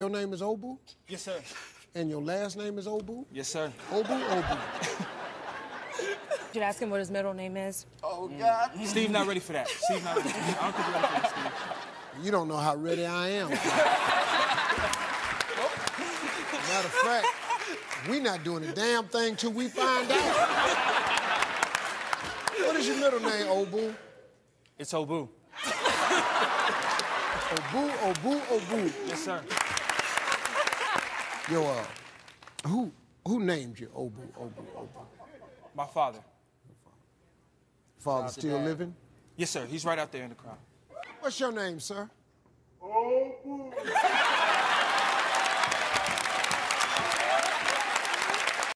Your name is Obu, Yes, sir. and your last name is Obu? Yes, sir. Obu, Obu. Should ask him what his middle name is. Oh, God. Steve not ready for that. Steve not ready. I don't think you're ready for that, Steve. You don't know how ready I am. Matter of fact, we not doing a damn thing till we find out. What is your middle name, Obu? It's Obu. Obu, Obu, Obu. Yes, sir. Yo, uh, who who named you Obu, Obu, Obu? My father. Father Shout still Dad. living? Yes, sir. He's right out there in the crowd. What's your name, sir? Obu.